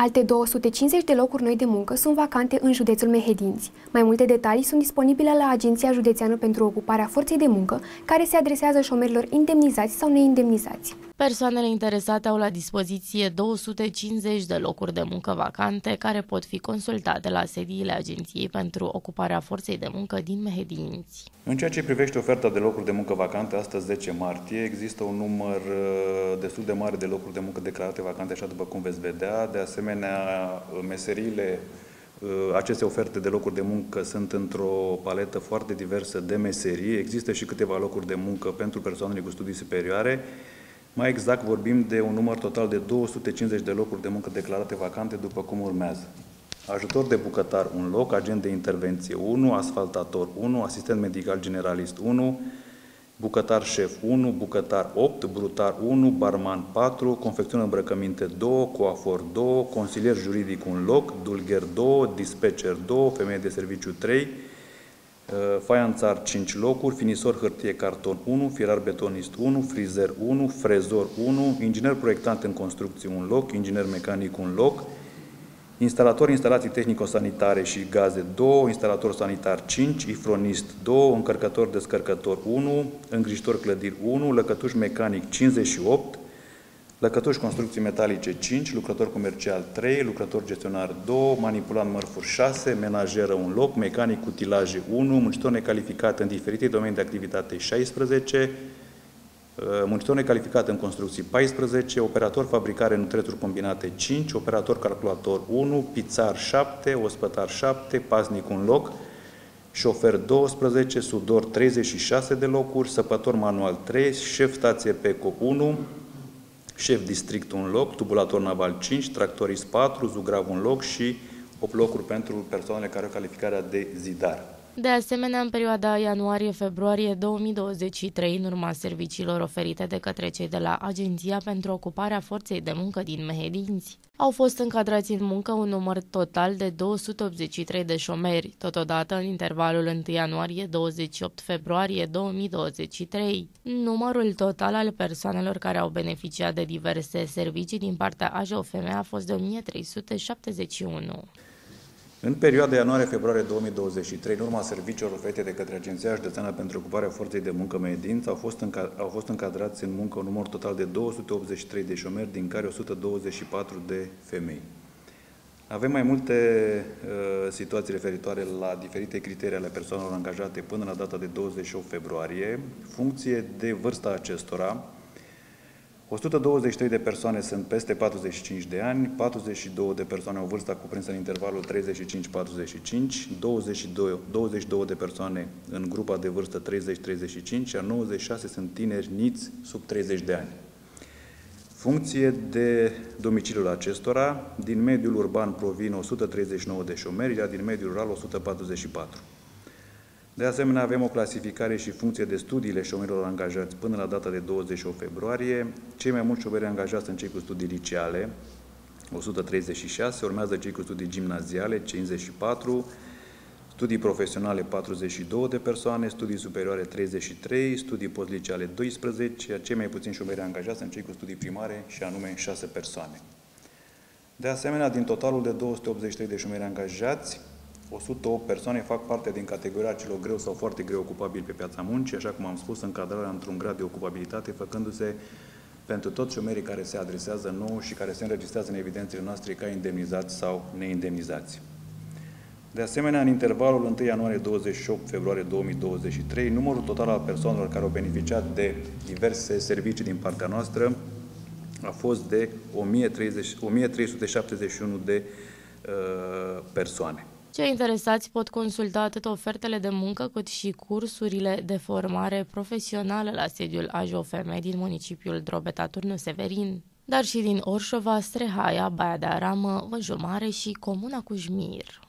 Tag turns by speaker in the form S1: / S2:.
S1: Alte 250 de locuri noi de muncă sunt vacante în județul Mehedinți. Mai multe detalii sunt disponibile la Agenția Județeană pentru Ocuparea Forței de Muncă, care se adresează șomerilor indemnizați sau neindemnizați.
S2: Persoanele interesate au la dispoziție 250 de locuri de muncă vacante care pot fi consultate la sediile Agenției pentru Ocuparea Forței de Muncă din Mehedinți.
S3: În ceea ce privește oferta de locuri de muncă vacante, astăzi 10 martie, există un număr uh, destul de mare de locuri de muncă declarate vacante, așa după cum veți vedea. De asemenea, meseriile uh, aceste oferte de locuri de muncă sunt într-o paletă foarte diversă de meserii. Există și câteva locuri de muncă pentru persoanele cu studii superioare. Mai exact vorbim de un număr total de 250 de locuri de muncă declarate vacante, după cum urmează. Ajutor de bucătar un loc, agent de intervenție 1, asfaltator 1, asistent medical generalist 1, bucătar șef 1, bucătar 8, brutar 1, barman 4, confecțiune îmbrăcăminte 2, coafor 2, consilier juridic un loc, dulgher 2, dispatcher 2, femeie de serviciu 3, uh, faianțar 5 locuri, finisor hârtie carton 1, firar betonist 1, frizer 1, frezor 1, inginer proiectant în construcții un loc, inginer mecanic un loc, instalator instalații tehnico-sanitare și gaze 2, instalator sanitar 5, ifronist 2, încărcător descărcător 1, îngrijitor clădiri 1, lăcătuș mecanic 58, lăcătuș construcții metalice 5, lucrător comercial 3, lucrător gestionar 2, manipulant mărfuri 6, menajeră un loc, mecanic utilaje 1, muncitor necalificat în diferite domenii de activitate 16, Uh, muncitor necalificat în construcții 14, operator fabricare în nutrețuri combinate 5, operator calculator 1, pizar 7, ospătar 7, pasnic un loc, șofer 12, sudor 36 de locuri, săpător manual 3, șef stație PECO 1, șef district un loc, tubulator naval 5, tractorist 4, zugrav un loc și 8 locuri pentru persoanele care au calificarea de zidar.
S2: De asemenea, în perioada ianuarie-februarie 2023, în urma serviciilor oferite de către cei de la Agenția pentru Ocuparea Forței de Muncă din Mehedinți, au fost încadrați în muncă un număr total de 283 de șomeri, totodată în intervalul 1 ianuarie-28 februarie 2023. Numărul total al persoanelor care au beneficiat de diverse servicii din partea AJOFM a fost de 1371.
S3: În perioada ianuarie-februarie 2023, în urma serviciilor oferite de către Agenția Județeană pentru Ocuparea Forței de Muncă Medinț, au fost, înca- au fost încadrați în muncă un număr total de 283 de șomeri, din care 124 de femei. Avem mai multe uh, situații referitoare la diferite criterii ale persoanelor angajate până la data de 28 februarie, funcție de vârsta acestora, 123 de persoane sunt peste 45 de ani, 42 de persoane au vârsta cuprinsă în intervalul 35-45, 22, 22 de persoane în grupa de vârstă 30-35, iar 96 sunt tineri niți sub 30 de ani. Funcție de domiciliul acestora, din mediul urban provin 139 de șomeri, iar din mediul rural 144. De asemenea, avem o clasificare și funcție de studiile șomerilor angajați până la data de 28 februarie. Cei mai mulți șomeri angajați sunt cei cu studii liceale, 136, urmează cei cu studii gimnaziale, 54, studii profesionale 42 de persoane, studii superioare 33, studii postliceale 12, iar cei mai puțini șomeri angajați sunt cei cu studii primare și anume 6 persoane. De asemenea, din totalul de 283 de șomeri angajați, 108 persoane fac parte din categoria celor greu sau foarte greu ocupabili pe piața muncii, așa cum am spus, încadrarea într-un grad de ocupabilitate, făcându-se pentru toți șomerii care se adresează nou și care se înregistrează în evidențele noastre ca indemnizați sau neindemnizați. De asemenea, în intervalul 1 ianuarie-28 februarie 2023, numărul total al persoanelor care au beneficiat de diverse servicii din partea noastră a fost de 1371 de uh, persoane.
S2: Cei interesați pot consulta atât ofertele de muncă cât și cursurile de formare profesională la sediul AJOFM din municipiul Drobeta Turnu Severin, dar și din Orșova, Strehaia, Baia de Aramă, Văjumare și Comuna Cujmir.